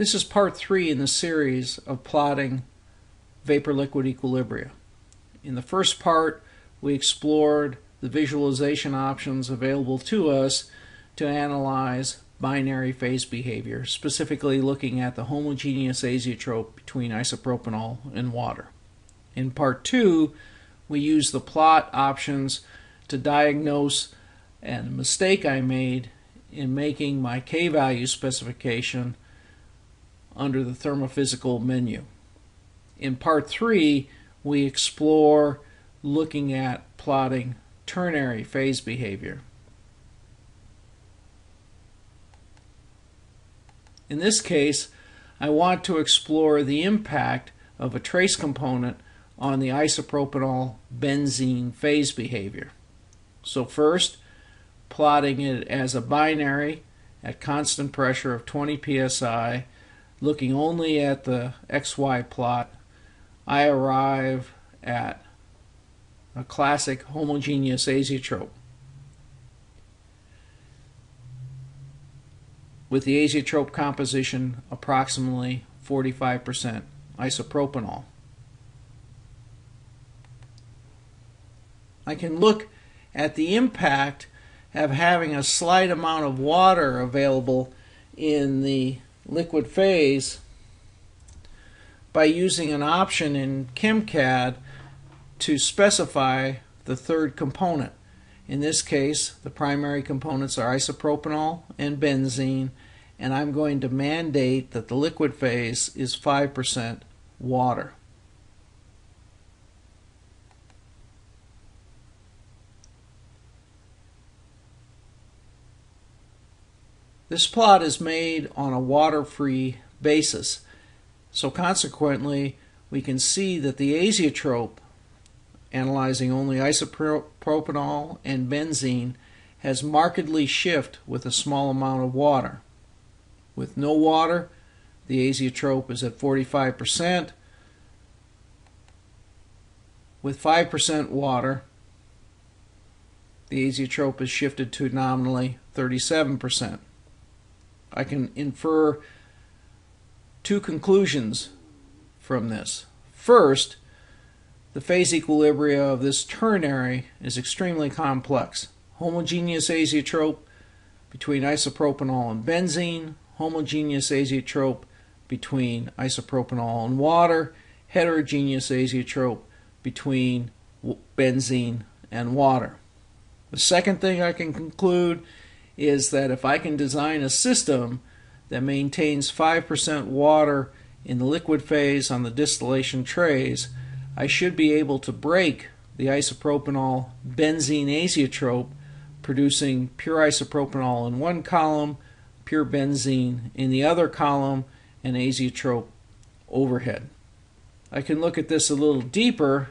This is part three in the series of plotting vapor-liquid equilibria. In the first part, we explored the visualization options available to us to analyze binary phase behavior, specifically looking at the homogeneous azeotrope between isopropanol and water. In part two, we used the plot options to diagnose a mistake I made in making my k-value specification under the thermophysical menu. In part three, we explore looking at plotting ternary phase behavior. In this case, I want to explore the impact of a trace component on the isopropanol benzene phase behavior. So first, plotting it as a binary at constant pressure of 20 psi, looking only at the XY plot, I arrive at a classic homogeneous azeotrope. With the azeotrope composition approximately 45% isopropanol. I can look at the impact of having a slight amount of water available in the liquid phase by using an option in ChemCAD to specify the third component. In this case, the primary components are isopropanol and benzene, and I'm going to mandate that the liquid phase is 5% water. This plot is made on a water-free basis, so consequently we can see that the azeotrope, analyzing only isopropanol and benzene, has markedly shift with a small amount of water. With no water, the azeotrope is at 45%. With 5% water, the azeotrope is shifted to nominally 37%. I can infer two conclusions from this. First, the phase equilibria of this ternary is extremely complex. Homogeneous azeotrope between isopropanol and benzene, homogeneous azeotrope between isopropanol and water, heterogeneous azeotrope between benzene and water. The second thing I can conclude is that if I can design a system that maintains 5% water in the liquid phase on the distillation trays, I should be able to break the isopropanol benzene azeotrope, producing pure isopropanol in one column, pure benzene in the other column, and azeotrope overhead. I can look at this a little deeper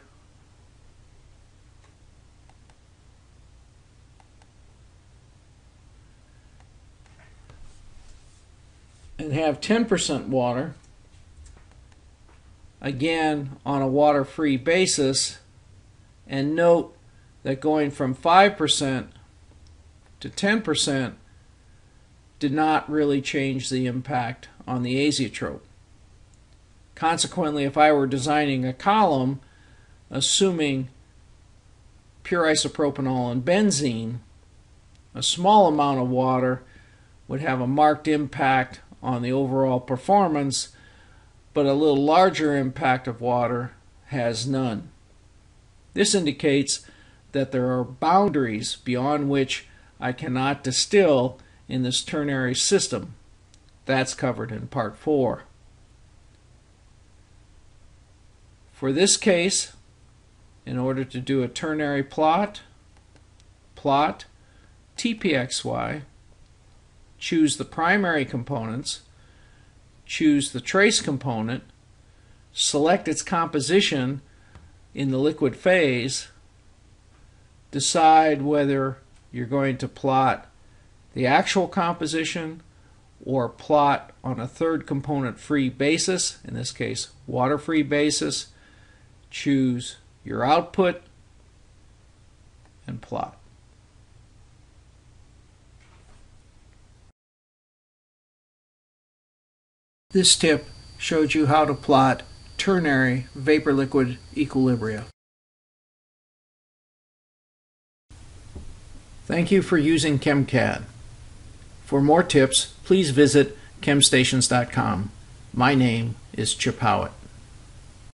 and have 10% water, again on a water free basis, and note that going from 5% to 10% did not really change the impact on the azeotrope. Consequently, if I were designing a column, assuming pure isopropanol and benzene, a small amount of water would have a marked impact on the overall performance, but a little larger impact of water has none. This indicates that there are boundaries beyond which I cannot distill in this ternary system. That's covered in part 4. For this case, in order to do a ternary plot, plot TPXY choose the primary components, choose the trace component, select its composition in the liquid phase, decide whether you're going to plot the actual composition or plot on a third component free basis, in this case water free basis, choose your output and plot. This tip showed you how to plot ternary vapor-liquid equilibria. Thank you for using ChemCAD. For more tips, please visit chemstations.com. My name is Chip Howitt.